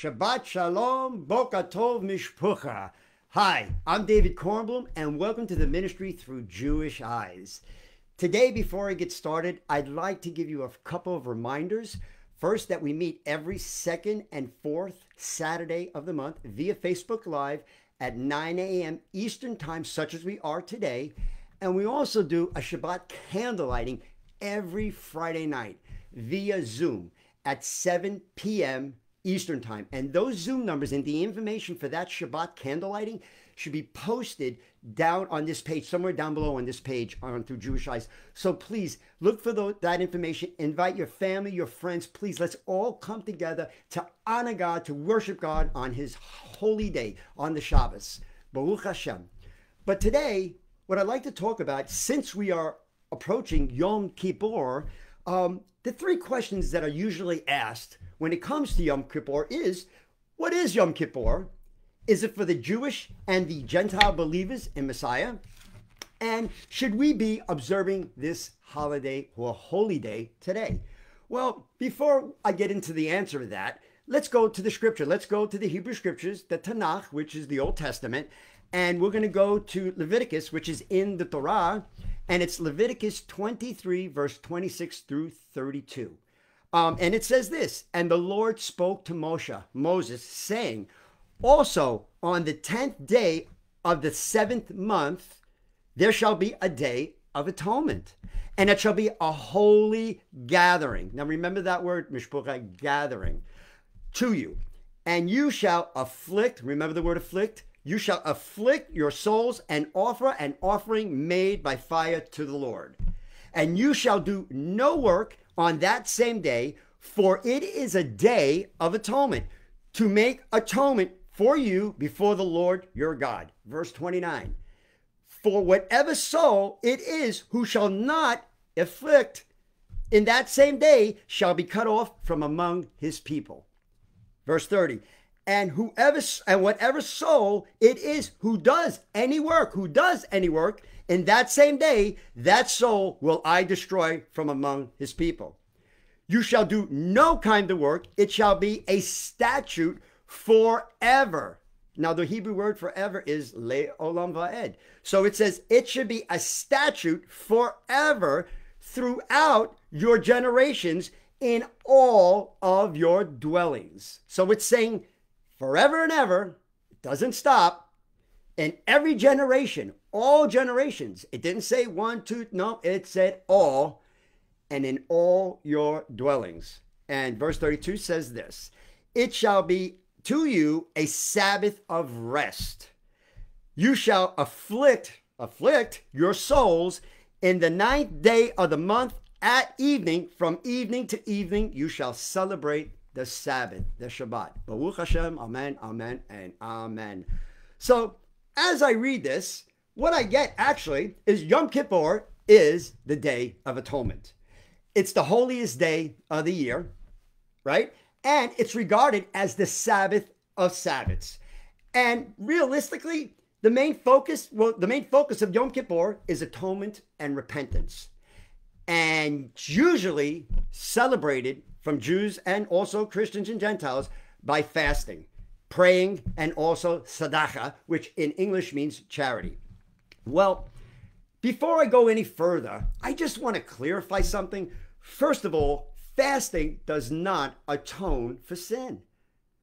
Shabbat Shalom, Boker Tov Mishpucha. Hi, I'm David Kornblum, and welcome to the ministry through Jewish eyes. Today, before I get started, I'd like to give you a couple of reminders. First, that we meet every second and fourth Saturday of the month via Facebook Live at 9 a.m. Eastern Time, such as we are today. And we also do a Shabbat candlelighting every Friday night via Zoom at 7 p.m. Eastern Time. And those Zoom numbers and the information for that Shabbat candlelighting should be posted down on this page, somewhere down below on this page on Through Jewish Eyes. So please look for the, that information. Invite your family, your friends. Please, let's all come together to honor God, to worship God on His holy day, on the Shabbos. Baruch Hashem. But today, what I'd like to talk about, since we are approaching Yom Kippur, um, the three questions that are usually asked when it comes to Yom Kippur is what is Yom Kippur? Is it for the Jewish and the Gentile believers in Messiah? And should we be observing this holiday or holy day today? Well, before I get into the answer to that, let's go to the scripture. Let's go to the Hebrew scriptures, the Tanakh, which is the Old Testament, and we're going to go to Leviticus, which is in the Torah, and it's Leviticus 23, verse 26 through 32. Um, and it says this And the Lord spoke to Moshe, Moses, saying, Also on the tenth day of the seventh month, there shall be a day of atonement, and it shall be a holy gathering. Now remember that word, mishpucha, gathering, to you. And you shall afflict, remember the word afflict? You shall afflict your souls and offer an offering made by fire to the Lord. And you shall do no work on that same day, for it is a day of atonement to make atonement for you before the Lord your God. Verse 29. For whatever soul it is who shall not afflict in that same day shall be cut off from among his people. Verse 30 and whoever and whatever soul it is who does any work, who does any work in that same day, that soul will I destroy from among his people. You shall do no kind of work, it shall be a statute forever. Now, the Hebrew word forever is le olam va'ed. So it says it should be a statute forever throughout your generations in all of your dwellings. So it's saying forever and ever. It doesn't stop. In every generation, all generations. It didn't say one, two, no, it said all, and in all your dwellings. And verse 32 says this It shall be to you a Sabbath of rest. You shall afflict, afflict your souls in the ninth day of the month at evening, from evening to evening, you shall celebrate the Sabbath, the Shabbat. Baruch Hashem, Amen, Amen, and Amen. So as I read this, what I get actually is Yom Kippur is the Day of Atonement. It's the holiest day of the year, right? And it's regarded as the Sabbath of Sabbaths. And realistically, the main focus, well, the main focus of Yom Kippur is atonement and repentance. And usually celebrated from Jews and also Christians and Gentiles by fasting, praying, and also tzedakah, which in English means charity. Well, before I go any further, I just want to clarify something. First of all, fasting does not atone for sin.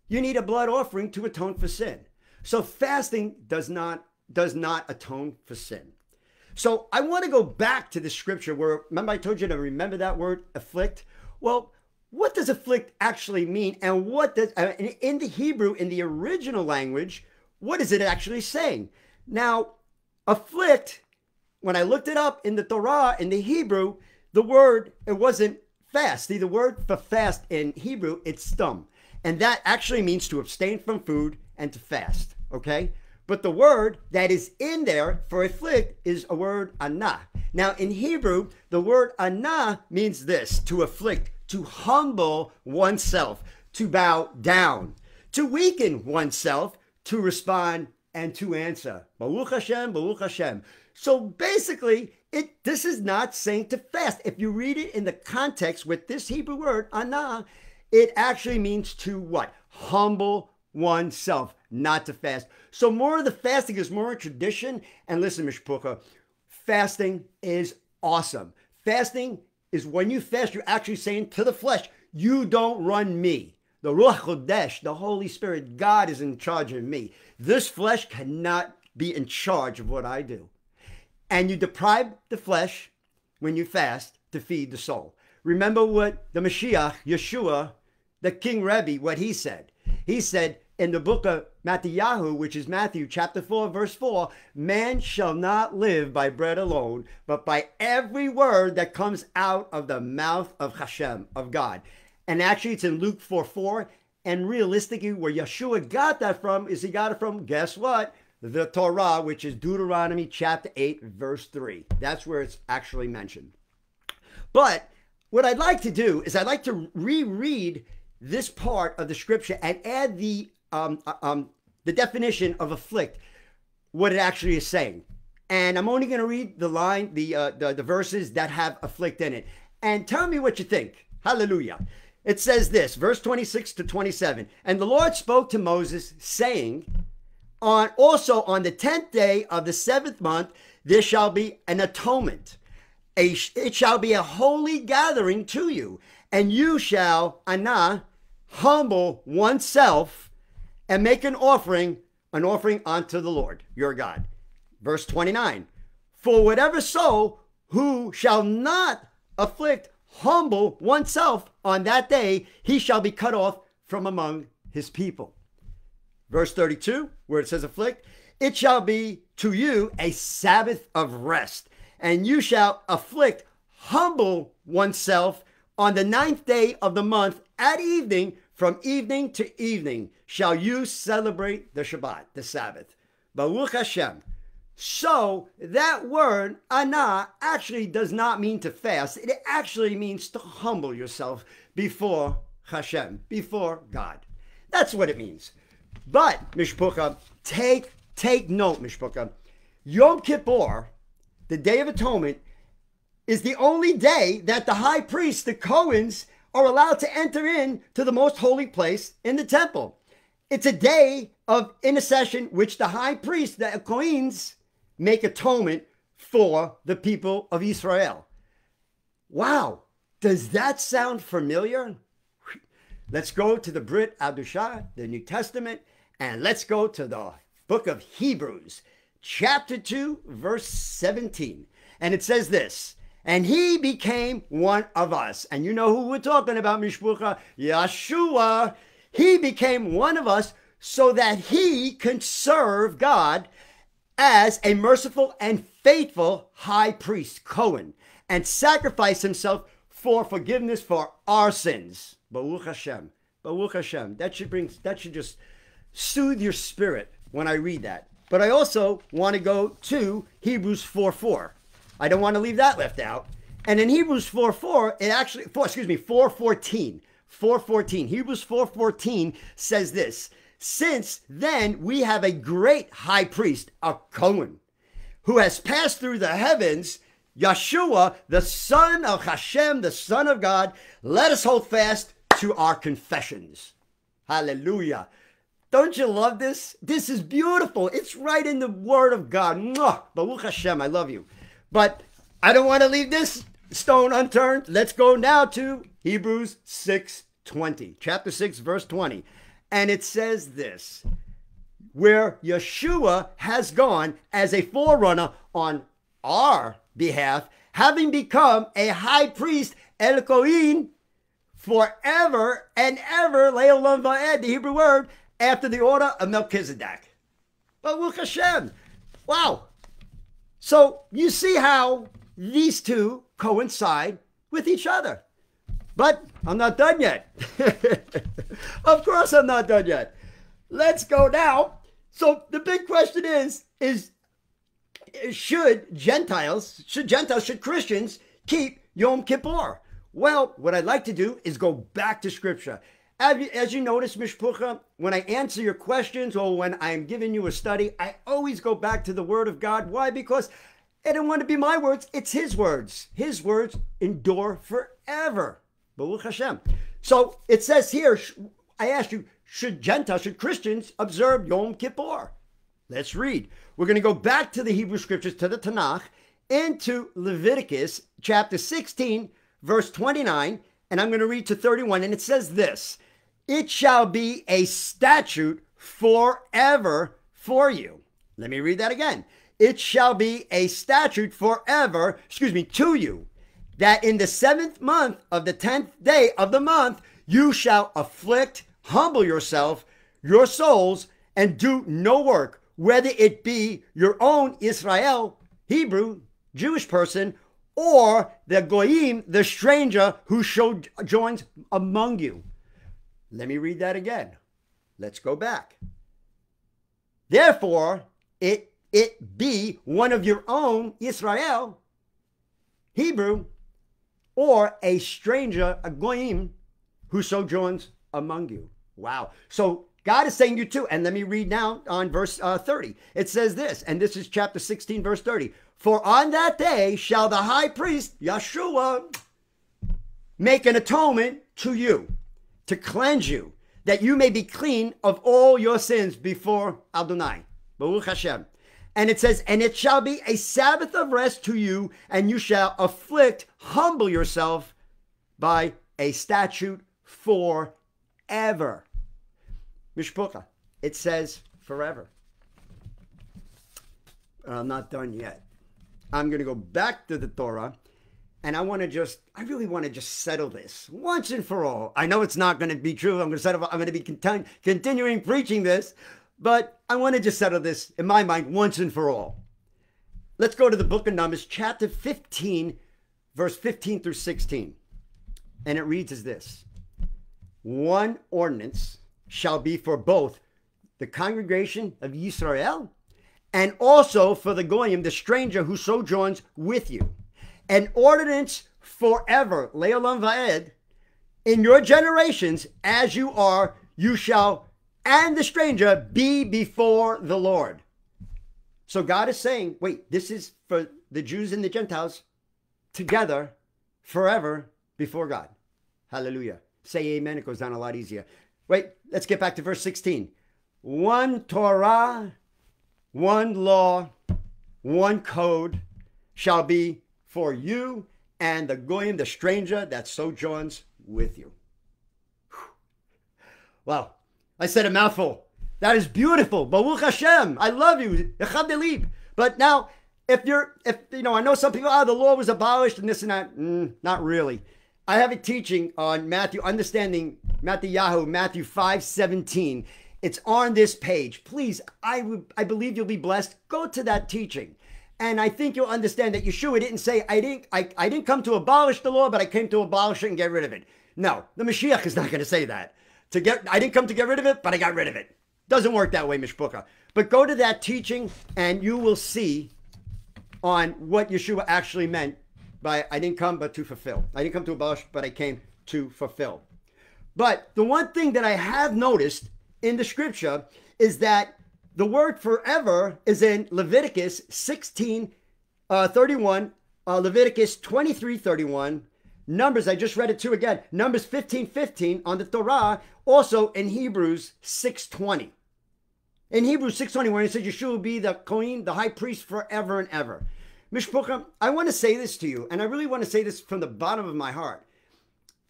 You need a blood offering to atone for sin. So fasting does not does not atone for sin. So I want to go back to the scripture where remember I told you to remember that word afflict. Well, what does afflict actually mean? And what does, uh, in the Hebrew, in the original language, what is it actually saying? Now, afflict, when I looked it up in the Torah, in the Hebrew, the word, it wasn't fast. See, the word for fast in Hebrew, it's tzom. And that actually means to abstain from food and to fast, okay? But the word that is in there for afflict is a word anah. Now, in Hebrew, the word anah means this to afflict, to humble oneself, to bow down, to weaken oneself, to respond and to answer. Baruch Hashem, Baruch Hashem. So basically, it this is not saying to fast. If you read it in the context with this Hebrew word, ana, it actually means to what? humble oneself, not to fast. So more of the fasting is more a tradition. And listen, Mishpucha, fasting is awesome. Fasting is when you fast, you're actually saying to the flesh, you don't run me. The Ruach Kodesh, the Holy Spirit, God is in charge of me. This flesh cannot be in charge of what I do. And you deprive the flesh when you fast to feed the soul. Remember what the Mashiach, Yeshua, the King Rebbe, what he said. He said in the book of Matthew, which is Matthew chapter 4, verse 4, man shall not live by bread alone, but by every word that comes out of the mouth of Hashem, of God. And actually, it's in Luke 4 4. And realistically, where Yeshua got that from is he got it from, guess what? The Torah, which is Deuteronomy chapter 8, verse 3. That's where it's actually mentioned. But what I'd like to do is I'd like to reread this part of the scripture and add the um, uh, um, the definition of afflict, what it actually is saying. And I'm only going to read the line, the, uh, the the verses that have afflict in it, and tell me what you think. Hallelujah. It says this, verse 26 to 27. And the Lord spoke to Moses, saying, On also on the tenth day of the seventh month, there shall be an atonement. A, it shall be a holy gathering to you, and you shall, Anah, humble oneself and make an offering, an offering unto the Lord your God. Verse 29 For whatever soul who shall not afflict humble oneself on that day, he shall be cut off from among his people. Verse 32, where it says afflict, it shall be to you a Sabbath of rest, and you shall afflict, humble oneself on the ninth day of the month at evening, from evening to evening, shall you celebrate the Shabbat, the Sabbath. Baruch Hashem. So that word, ana, actually does not mean to fast. It actually means to humble yourself before Hashem, before God. That's what it means. But, Mishpucha, take, take note, Mishpucha. Yom Kippur, the Day of Atonement, is the only day that the high priest, the Cohens, are allowed to enter in to the most holy place in the temple. It's a day of intercession which the high priest, the Cohens, make atonement for the people of Israel. Wow, does that sound familiar? Let's go to the Brit Hadashah, the New Testament, and let's go to the book of Hebrews, chapter 2, verse 17. And it says this, and he became one of us. And you know who we're talking about, Mishpucha? Yeshua. He became one of us so that he can serve God as a merciful and faithful high priest, Cohen, and sacrifice himself for forgiveness for our sins. Baruch Hashem. Baruch Hashem. That should bring, that should just soothe your spirit when I read that. But I also want to go to Hebrews 4 4. I don't want to leave that left out. And in Hebrews 4 4, it actually, 4, excuse me, 414. 414. Hebrews 414 says this since then, we have a great high priest, a Cohen, who has passed through the heavens, Yeshua, the Son of Hashem, the Son of God. Let us hold fast to our confessions. Hallelujah. Don't you love this? This is beautiful. It's right in the Word of God. Baruch Hashem, I love you. But I don't want to leave this stone unturned. Let's go now to Hebrews 6 20. Chapter 6, verse 20. And it says this where Yeshua has gone as a forerunner on our behalf, having become a high priest, El Kohen, forever and ever, Leolam Va'ed, the Hebrew word, after the order of Melchizedek. Baruch Hashem. Wow. So you see how these two coincide with each other. But I'm not done yet. of course, I'm not done yet. Let's go now. So the big question is: is should Gentiles, should Gentiles, should Christians keep Yom Kippur? Well, what I'd like to do is go back to Scripture. As you, as you notice, Mishpucha, when I answer your questions or when I'm giving you a study, I always go back to the Word of God. Why? Because it don't want to be my words, it's His words. His words endure forever. Hashem. So it says here, I asked you, should Gentiles, should Christians observe Yom Kippur? Let's read. We're going to go back to the Hebrew scriptures, to the Tanakh, into Leviticus chapter 16, verse 29, and I'm going to read to 31, and it says this It shall be a statute forever for you. Let me read that again. It shall be a statute forever, excuse me, to you, that in the seventh month of the tenth day of the month you shall afflict, humble yourself, your souls, and do no work, whether it be your own Israel, Hebrew, Jewish person, or the goyim, the stranger who showed, joins among you. Let me read that again. Let's go back. Therefore, it it be one of your own Israel, Hebrew, or a stranger, a goyim, who sojourns among you. Wow. So God is saying you too. And let me read now on verse uh, 30. It says this, and this is chapter 16, verse 30. For on that day shall the high priest, Yeshua, make an atonement to you, to cleanse you, that you may be clean of all your sins before Adonai. Baruch Hashem. And it says, And it shall be a Sabbath of rest to you, and you shall afflict, humble yourself by a statute forever. Mishpucha. It says forever. I'm not done yet. I'm going to go back to the Torah and I want to just, I really want to just settle this once and for all. I know it's not going to be true. I'm going to settle, I'm going to be continu- continuing preaching this, but I want to just settle this in my mind once and for all. Let's go to the book of Numbers, chapter 15, verse 15 through 16. And it reads as this One ordinance shall be for both the congregation of Israel and also for the Goyim, the stranger who sojourns with you. An ordinance forever, Leolam Vaed, in your generations, as you are, you shall and the stranger be before the Lord. So God is saying, wait, this is for the Jews and the Gentiles together forever before God. Hallelujah. Say amen. It goes down a lot easier. Wait, let's get back to verse 16. One Torah, one law, one code shall be for you and the goyim, the stranger that sojourns with you. Well, I said a mouthful. That is beautiful. Baruch Hashem. I love you. But now, if you're, if you know, I know some people, ah, oh, the law was abolished and this and that. Mm, not really. I have a teaching on Matthew, understanding Mattityahu, Matthew 5 17. It's on this page. Please, I, I believe you'll be blessed. Go to that teaching. And I think you'll understand that Yeshua didn't say, I didn't, I, I didn't come to abolish the law, but I came to abolish it and get rid of it. No, the Mashiach is not going to say that to get I didn't come to get rid of it, but I got rid of it. Doesn't work that way, Mishpucha. But go to that teaching and you will see on what Yeshua actually meant by I didn't come but to fulfill. I didn't come to abolish, but I came to fulfill. But the one thing that I have noticed in the scripture is that the word forever is in Leviticus 16 uh, 31, uh, Leviticus 23 31, Numbers, I just read it too again. Numbers 15 15 on the Torah, also in Hebrews 620. In Hebrews 620, when it says Yeshua will be the Kohen, the high priest forever and ever. Mishpucha, I want to say this to you, and I really want to say this from the bottom of my heart.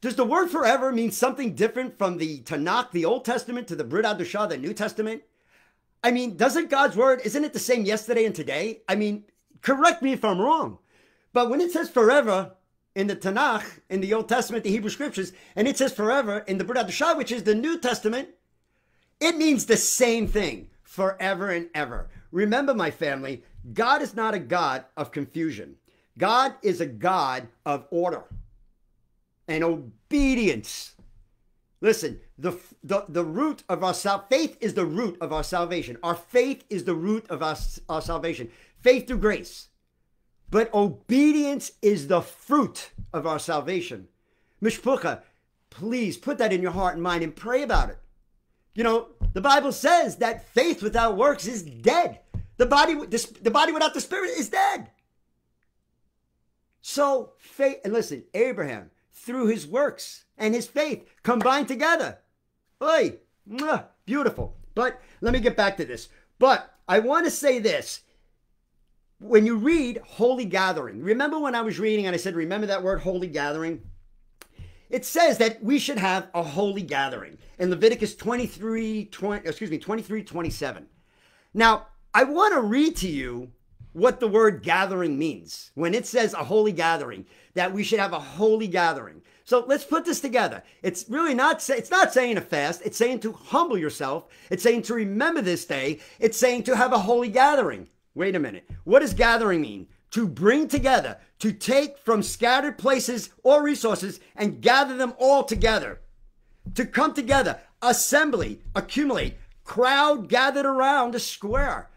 Does the word forever mean something different from the Tanakh, the Old Testament, to the Brit Hadashah, the New Testament? I mean, doesn't God's word, isn't it the same yesterday and today? I mean, correct me if I'm wrong. But when it says forever, in the Tanakh, in the Old Testament, the Hebrew Scriptures, and it says forever in the Brit Hadashah, which is the New Testament, it means the same thing, forever and ever. Remember, my family, God is not a God of confusion. God is a God of order and obedience. Listen, the, the, the root of our sal- faith is the root of our salvation. Our faith is the root of our, our salvation. Faith through grace. But obedience is the fruit of our salvation. Mishpucha, please put that in your heart and mind and pray about it. You know, the Bible says that faith without works is dead. The body, the body without the spirit is dead. So faith, and listen, Abraham, through his works and his faith combined together. Oi, Mwah, beautiful. But let me get back to this. But I want to say this. When you read holy gathering, remember when I was reading and I said, remember that word holy gathering? It says that we should have a holy gathering in Leviticus 23, 20, excuse me, 23, 27. Now, I want to read to you what the word gathering means when it says a holy gathering, that we should have a holy gathering. So let's put this together. It's really not it's not saying a fast, it's saying to humble yourself, it's saying to remember this day, it's saying to have a holy gathering. Wait a minute. What does gathering mean? To bring together, to take from scattered places or resources and gather them all together. To come together, assembly, accumulate, crowd gathered around a square.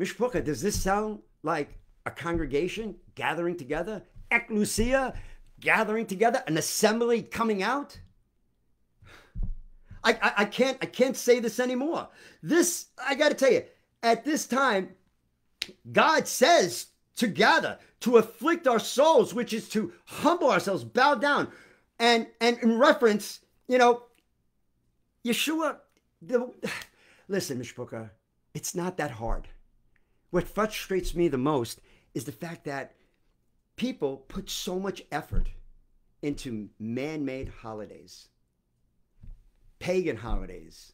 Mishpucha, does this sound like a congregation gathering together? Ecclesia gathering together, an assembly coming out? I, I, I can't I can't say this anymore. This I got to tell you, at this time, God says to gather, to afflict our souls, which is to humble ourselves, bow down, and and in reference, you know, Yeshua. The, listen, Mishpucha, it's not that hard. What frustrates me the most is the fact that people put so much effort into man made holidays, pagan holidays,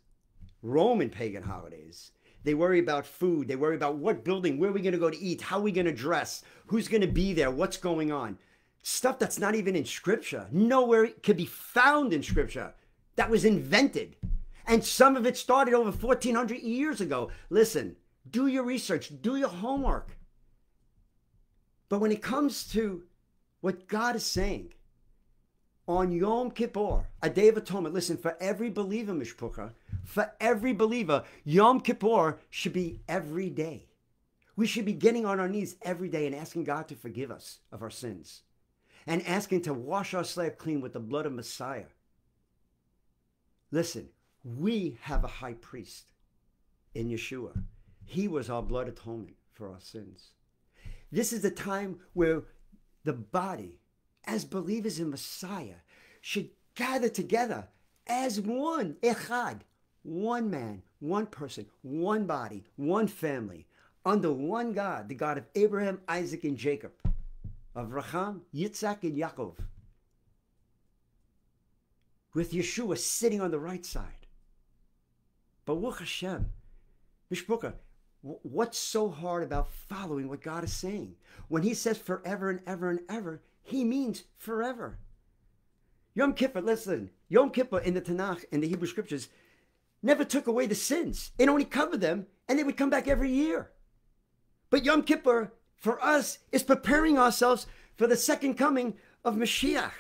Roman pagan holidays. They worry about food. They worry about what building, where are we going to go to eat, how are we going to dress, who's going to be there, what's going on. Stuff that's not even in scripture, nowhere could be found in scripture. That was invented. And some of it started over 1400 years ago. Listen, do your research, do your homework. But when it comes to what God is saying on Yom Kippur, a day of atonement, listen, for every believer, Mishpucha, for every believer, Yom Kippur should be every day. We should be getting on our knees every day and asking God to forgive us of our sins and asking to wash our slave clean with the blood of Messiah. Listen, we have a high priest in Yeshua. He was our blood atonement for our sins. This is the time where the body, as believers in Messiah, should gather together as one, echad, one man, one person, one body, one family, under one God, the God of Abraham, Isaac, and Jacob, Avraham, Yitzhak, and Yaakov, with Yeshua sitting on the right side. Baruch Hashem, Mishpucha, what's so hard about following what God is saying? When He says forever and ever and ever, He means forever. Yom Kippur, listen, Yom Kippur in the Tanakh, in the Hebrew scriptures, never took away the sins. It only covered them, and they would come back every year. But Yom Kippur, for us, is preparing ourselves for the second coming of Mashiach.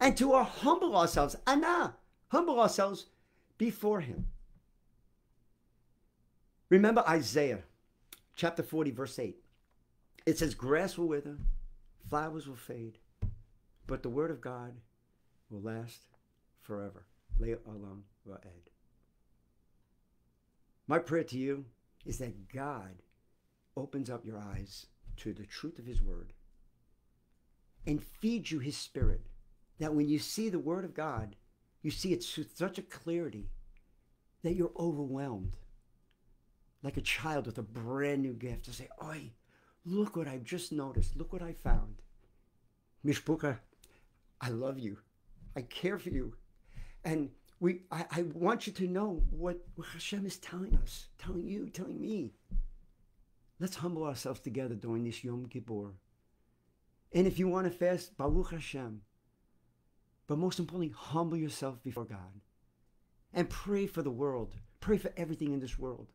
And to humble ourselves, Anah, humble ourselves before Him. Remember Isaiah chapter 40, verse 8. It says, Grass will wither, flowers will fade, but the word of God will last forever. Lay Le'olam va'ed. My prayer to you is that God opens up your eyes to the truth of his word and feeds you his spirit that when you see the word of God, you see it with such a clarity that you're overwhelmed like a child with a brand new gift to say, Oi, look what I've just noticed. Look what I found. Mishpucha, I love you. I care for you. And we I, I want you to know what, what Hashem is telling us, telling you, telling me. Let's humble ourselves together during this Yom Kippur. And if you want to fast, Baruch Hashem. But most importantly, humble yourself before God. And pray for the world. Pray for everything in this world.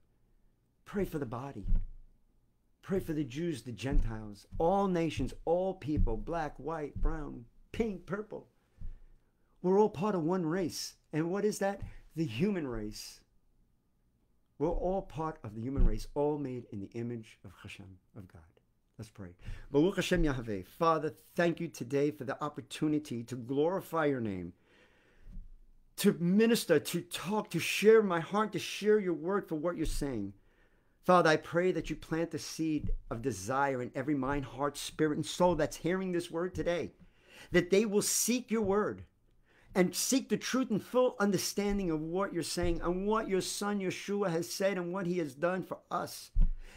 Pray for the body. Pray for the Jews, the Gentiles, all nations, all people, black, white, brown, pink, purple. We're all part of one race. And what is that? The human race. We're all part of the human race, all made in the image of Hashem, of God. Let's pray. Baruch Hashem Yahweh. Father, thank you today for the opportunity to glorify your name, to minister, to talk, to share my heart, to share your word for what you're saying. Father, I pray that you plant the seed of desire in every mind, heart, spirit, and soul that's hearing this word today, that they will seek your word and seek the truth and full understanding of what you're saying and what your son Yeshua has said and what he has done for us.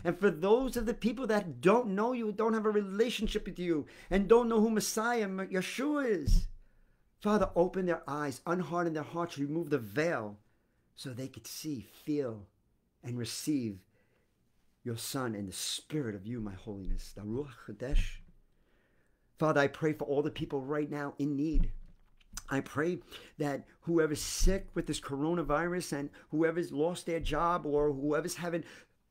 And for those of the people that don't know you, don't have a relationship with you, and don't know who Messiah Yeshua is, Father, open their eyes, unharden their hearts, remove the veil so they could see, feel, and receive your Son and the Spirit of you, my holiness, the Ruach. Father, I pray for all the people right now in need. I pray that whoever's sick with this coronavirus and whoever's lost their job or whoever's having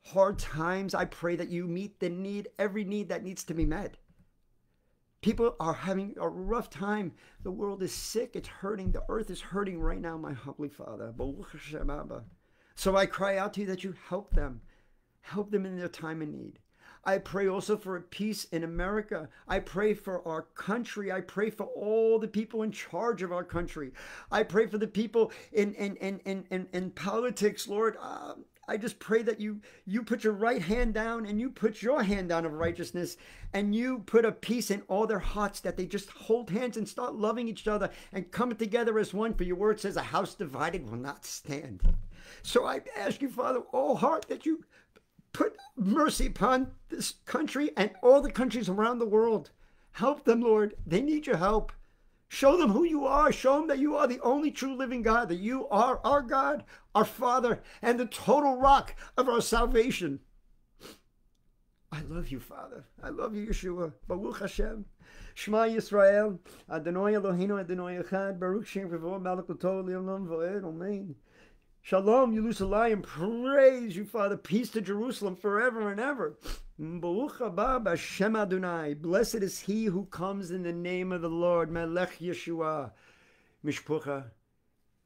hard times, I pray that you meet the need, every need that needs to be met. People are having a rough time. The world is sick. It's hurting. The earth is hurting right now, my Holy Father. So I cry out to you that you help them. Help them in their time of need. I pray also for a peace in America. I pray for our country. I pray for all the people in charge of our country. I pray for the people in in in in, in, in politics, Lord. Uh, I just pray that you you put your right hand down and you put your hand down of righteousness and you put a peace in all their hearts that they just hold hands and start loving each other and coming together as one. For your word says, "A house divided will not stand." So I ask you, Father, all heart that you put mercy upon this country and all the countries around the world. Help them, Lord. They need your help. Show them who you are. Show them that you are the only true living God, that you are our God, our Father, and the total rock of our salvation. I love you, Father. I love you, Yeshua. Baruch Hashem. Shema Yisrael. Adonai Eloheinu Adonai Echad. Baruch Shem K'vod Malchuto L'olam V'ed. Amen. Shalom, Yerushalayim. Praise you, Father. Peace to Jerusalem forever and ever. Hashem Adonai. Blessed is he who comes in the name of the Lord, Melech Yeshua. Mishpucha,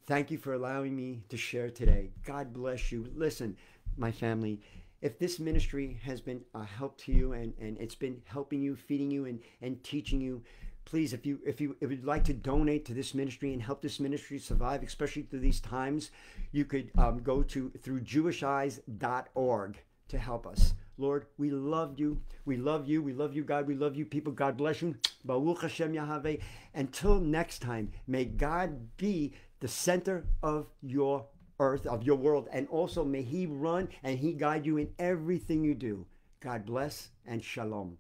thank you for allowing me to share today. God bless you. Listen, my family, if this ministry has been uh, a help to you and, and it's been helping you, feeding you, and, and teaching you, please if you if you if you'd like to donate to this ministry and help this ministry survive especially through these times you could um, go to through jewisheyes.org to help us. Lord we love you. We love you. We love you god. We love you people. God bless you. Baruch Hashem Yahweh. until next time may god be the center of your earth of your world. And also may he run and he guide you in everything you do. God bless and shalom